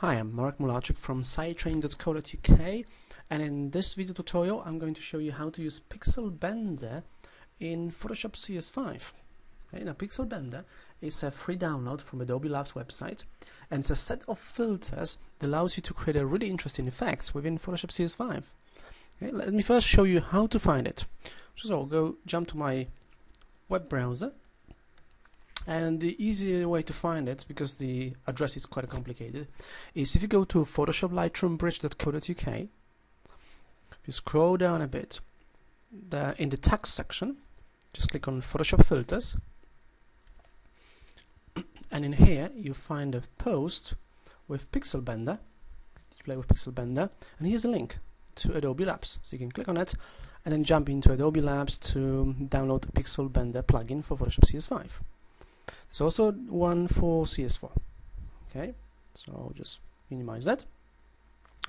Hi, I'm Marek Mularczyk from saitraining.co.uk and in this video tutorial I'm going to show you how to use Pixel Bender in Photoshop CS5. Okay, now Pixel Bender is a free download from Adobe Labs website and it's a set of filters that allows you to create a really interesting effects within Photoshop CS5. Okay, let me first show you how to find it. So I'll go jump to my web browser and the easier way to find it, because the address is quite complicated, is if you go to Photoshop Lightroom Bridge.co.uk, if you scroll down a bit, the, in the text section, just click on Photoshop Filters, and in here you find a post with Pixel Bender, play with Pixel Bender, and here's a link to Adobe Labs, so you can click on it and then jump into Adobe Labs to download the Pixel Bender plugin for Photoshop CS5. There's also one for CS4. Okay, so I'll just minimize that.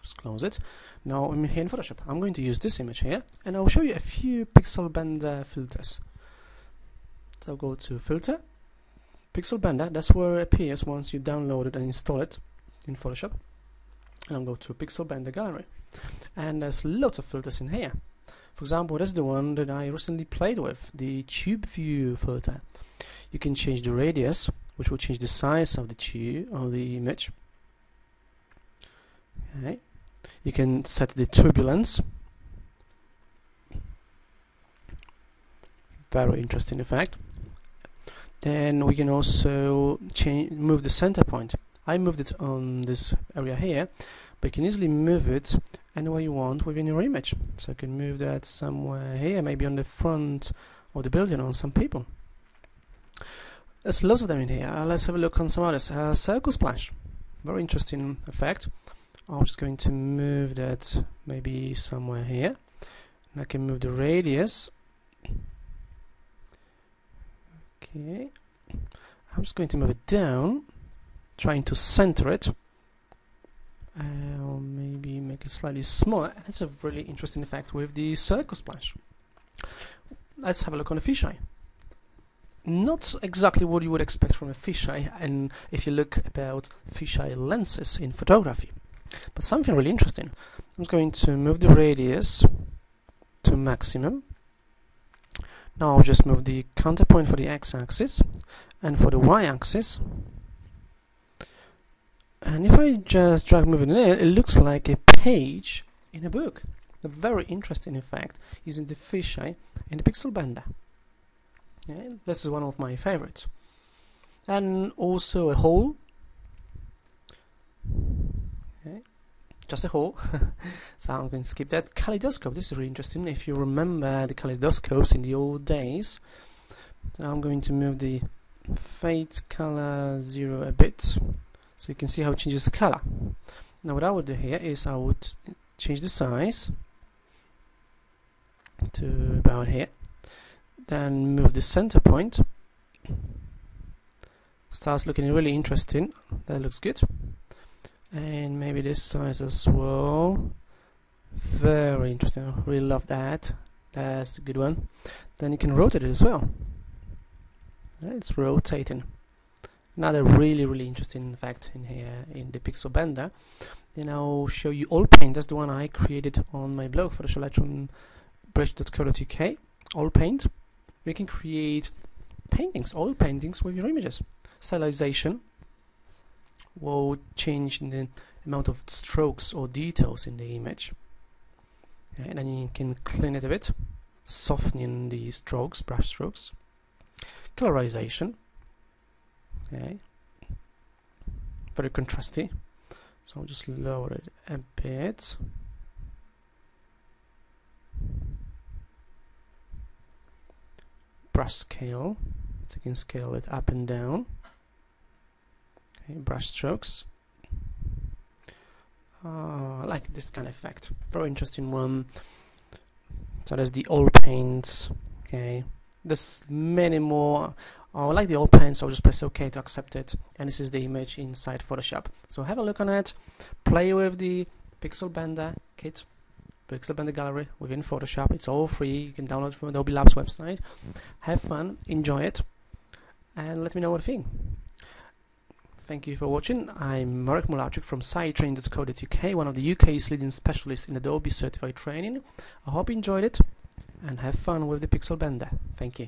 Just close it. Now I'm here in Photoshop. I'm going to use this image here, and I'll show you a few Pixel Bender filters. So go to Filter, Pixel Bender. That's where it appears once you download it and install it in Photoshop. And I'll go to Pixel Bender Gallery, and there's lots of filters in here. For example, that's the one that I recently played with, the Tube View filter you can change the radius which will change the size of the tube of the image. Okay. You can set the turbulence. Very interesting effect. Then we can also change move the center point. I moved it on this area here but you can easily move it anywhere you want within your image. So I can move that somewhere here maybe on the front of the building on some people there's lots of them in here. Uh, let's have a look on some others. Uh, circle splash, very interesting effect. I'm just going to move that maybe somewhere here. And I can move the radius. Okay, I'm just going to move it down, trying to center it. Uh, or maybe make it slightly smaller. That's a really interesting effect with the circle splash. Let's have a look on the fisheye not exactly what you would expect from a fisheye and if you look about fisheye lenses in photography. But something really interesting. I'm going to move the radius to maximum. Now I'll just move the counterpoint for the x-axis and for the y-axis. And if I just drag move it in it looks like a page in a book. A very interesting effect using the fisheye and the pixel bender this is one of my favorites. And also a hole. Okay. Just a hole. so I'm going to skip that. Kaleidoscope. This is really interesting. If you remember the kaleidoscopes in the old days. So I'm going to move the fade color zero a bit. So you can see how it changes the color. Now what I would do here is I would change the size to about here then move the center point. Starts looking really interesting. That looks good. And maybe this size as well. Very interesting. I really love that. That's a good one. Then you can rotate it as well. It's rotating. Another really really interesting fact in here in the pixel bender. Then I'll show you oil paint. That's the one I created on my blog for the bridge.co.uk oil paint we can create paintings, oil paintings with your images. Stylization will change the amount of strokes or details in the image. And then you can clean it a bit, softening the strokes, brush strokes. Colorization. Okay. Very contrasty. So I'll just lower it a bit. Brush scale. So you can scale it up and down. Okay, brush strokes. Uh, I like this kind of effect. Very interesting one. So there's the old paints. Okay. There's many more. Oh, I like the old paints so I'll just press OK to accept it. And this is the image inside Photoshop. So have a look on it. Play with the pixel bender kit Pixel Bender Gallery within Photoshop. It's all free. You can download from Adobe Labs website. Mm. Have fun, enjoy it, and let me know what you think. thank you for watching. I'm Marek Mularczyk from saitraining.co.uk, one of the UK's leading specialists in Adobe certified training. I hope you enjoyed it and have fun with the Pixel Bender. Thank you.